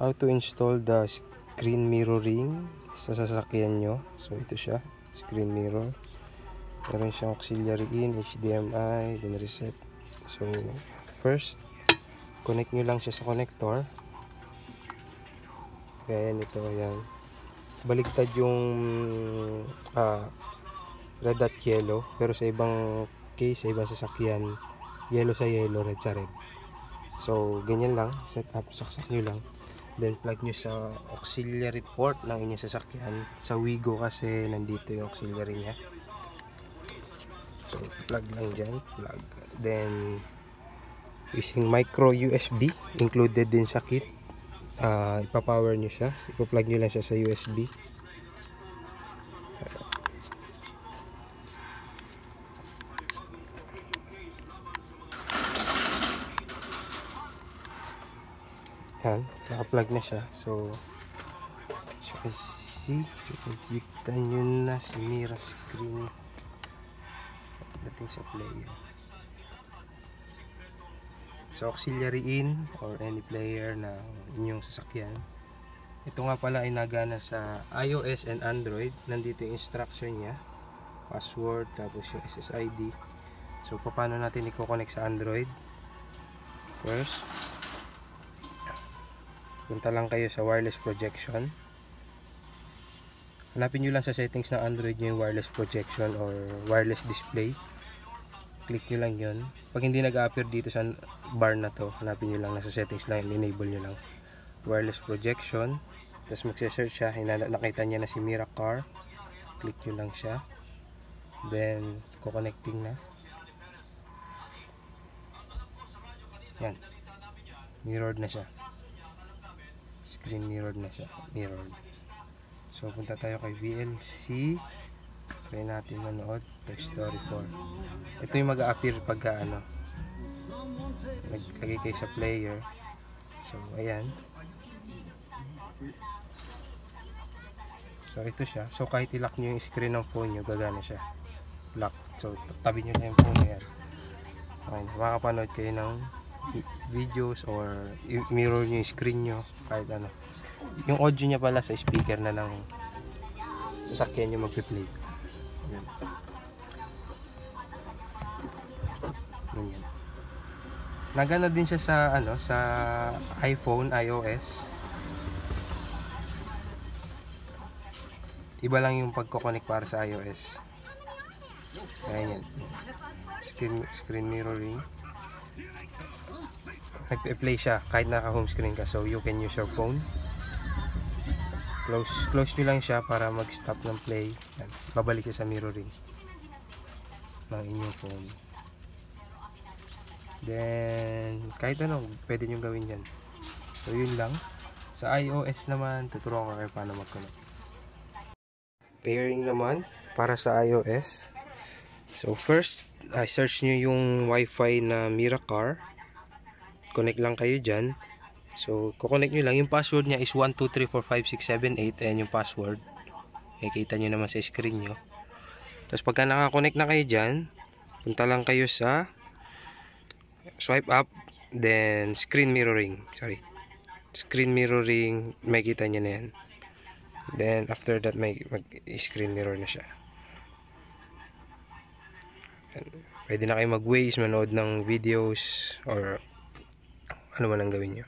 how to install the screen mirroring sa sasakyan nyo. So, ito siya. Screen mirror. Meron siyang auxiliary in, HDMI, then reset. So, first, connect nyo lang siya sa connector. Kaya ito, yan. Baligtad yung ah, red at yellow. Pero sa ibang case, sa ibang sasakyan, yellow sa yellow, red sa red. So, ganyan lang. Set up, saksak nyo lang. Then, plug nyo sa auxiliary port ng inyong sasakyan. Sa Wigo kasi nandito yung auxiliary niya. So, plug lang dyan. Plug. Then, using micro USB, included din sa kit. Ah, ipapower nyo siya. Ipa-plug nyo lang siya sa USB. Yan, naka-plug na siya. So, as you can see, makikita nyo na si Mira screen dating sa player. So, auxiliary in or any player na inyong sasakyan. Ito nga pala ay nagana sa iOS and Android. Nandito yung instruction niya. Password, tapos yung SSID. So, paano natin i-connect sa Android? First, punta lang kayo sa wireless projection. Hanapin nyo lang sa settings ng Android yung wireless projection or wireless display. Click nyo lang yon pag hindi nag-appear dito sa bar na to hanapin nyo lang. Nasa settings lang enable nyo lang. Wireless projection. Tapos magse-search siya. Hinala, nakita niya na si Mira Car. Click nyo lang siya. Then ko-connecting na. Yan. Mirrored na siya screen mirrored na siya mirrored. So punta tayo kay VLC try natin manood. Toy Story 4 ito yung mag-a-appear pagka ano naglagay kayo sa player. So ayan. So ito siya. So kahit i-lock nyo yung screen ng phone nyo gagana siya. Lock. So tabi nyo na yung phone yan. Okay, makakapanood kayo ng videos or mirror nyo yung screen nyo kahit ano. Yung audio niya pala sa speaker na ng sasakyan nyo magpe-play yan ganyan nagana din siya sa ano sa iPhone iOS. Iba lang yung pagko-connect para sa iOS. Ayan. Yan screen, screen mirroring nagpe-play siya kahit naka home screen ka so you can use your phone. Close close nyo lang siya para mag stop ng play. Yan. babalik siya sa mirroring ng inyong phone. Then kahit ano pwede nyo gawin yan. So yun lang. Sa iOS naman tuturuan ko kayo paano mag connect pairing naman para sa iOS so first uh, search nyo yung wifi na Miracar connect lang kayo dyan. So kukonect nyo lang. Yung password nya is 1234567 ayan yung password. Makikita nyo naman sa screen nyo. Tapos pagka nakakonect na kayo dyan punta lang kayo sa swipe up then screen mirroring sorry. Screen mirroring makikita nyo na yan. Then after that may mag screen mirror na siya pwede na kayo mag waze manood ng videos or ano man ang gawin nyo